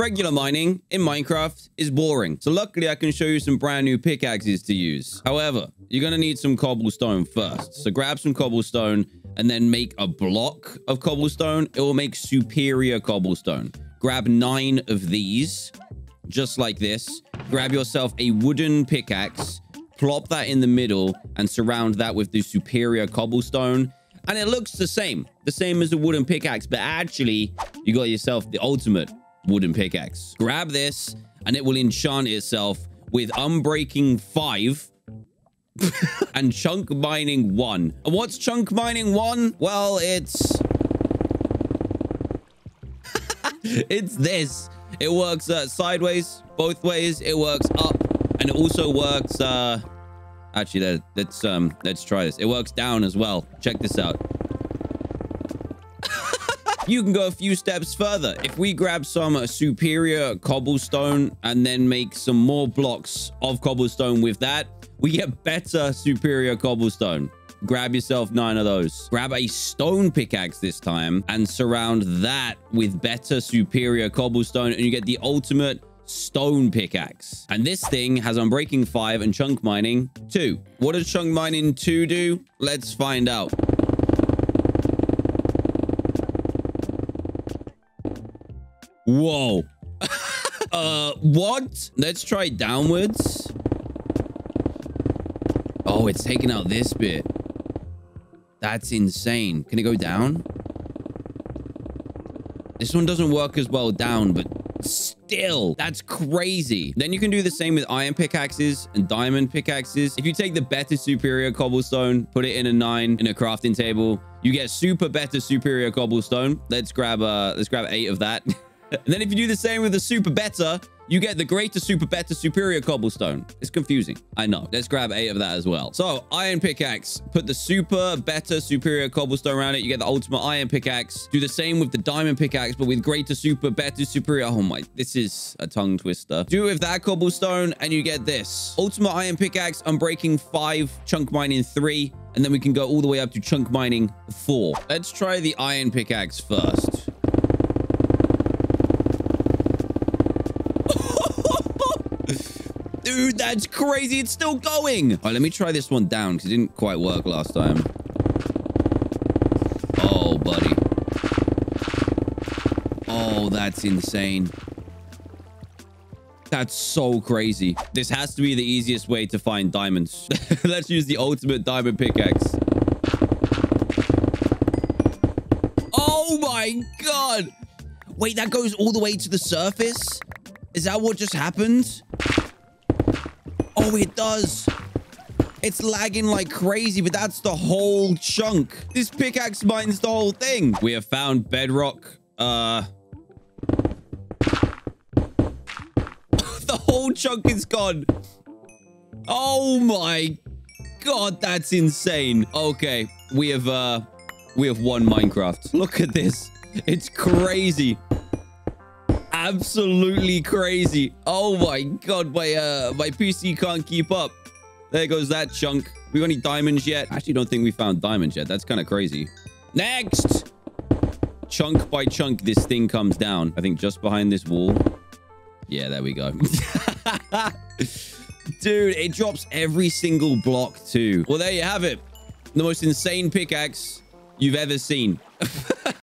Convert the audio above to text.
Regular mining in Minecraft is boring. So luckily I can show you some brand new pickaxes to use. However, you're going to need some cobblestone first. So grab some cobblestone and then make a block of cobblestone. It will make superior cobblestone. Grab nine of these, just like this. Grab yourself a wooden pickaxe, plop that in the middle and surround that with the superior cobblestone. And it looks the same, the same as a wooden pickaxe, but actually you got yourself the ultimate wooden pickaxe. Grab this and it will enchant itself with Unbreaking 5 and Chunk Mining 1. And what's Chunk Mining 1? Well, it's... it's this. It works uh, sideways, both ways. It works up, and it also works... Uh, actually, let's um, let's try this. It works down as well. Check this out you can go a few steps further. If we grab some uh, superior cobblestone and then make some more blocks of cobblestone with that, we get better superior cobblestone. Grab yourself nine of those. Grab a stone pickaxe this time and surround that with better superior cobblestone and you get the ultimate stone pickaxe. And this thing has Unbreaking 5 and Chunk Mining 2. What does Chunk Mining 2 do? Let's find out. Whoa. uh, what? Let's try downwards. Oh, it's taking out this bit. That's insane. Can it go down? This one doesn't work as well down, but still, that's crazy. Then you can do the same with iron pickaxes and diamond pickaxes. If you take the better superior cobblestone, put it in a nine in a crafting table, you get super better superior cobblestone. Let's grab uh let's grab eight of that. and then if you do the same with the super better, you get the greater super better superior cobblestone. It's confusing. I know. Let's grab eight of that as well. So iron pickaxe, put the super better superior cobblestone around it. You get the ultimate iron pickaxe. Do the same with the diamond pickaxe, but with greater super better superior. Oh my, this is a tongue twister. Do it with that cobblestone and you get this. Ultimate iron pickaxe, Unbreaking five, chunk mining three, and then we can go all the way up to chunk mining four. Let's try the iron pickaxe first. Dude, that's crazy. It's still going. All right, let me try this one down because it didn't quite work last time. Oh, buddy. Oh, that's insane. That's so crazy. This has to be the easiest way to find diamonds. Let's use the ultimate diamond pickaxe. Oh my god. Wait, that goes all the way to the surface? Is that what just happened? Oh, it does. It's lagging like crazy, but that's the whole chunk. This pickaxe mines the whole thing. We have found bedrock. Uh... the whole chunk is gone. Oh my god, that's insane. Okay, we have, uh... We have won Minecraft. Look at this. It's crazy absolutely crazy. Oh my god, my uh my PC can't keep up. There goes that chunk. We got any diamonds yet? I actually don't think we found diamonds yet. That's kind of crazy. Next! Chunk by chunk, this thing comes down. I think just behind this wall. Yeah, there we go. Dude, it drops every single block too. Well, there you have it. The most insane pickaxe you've ever seen.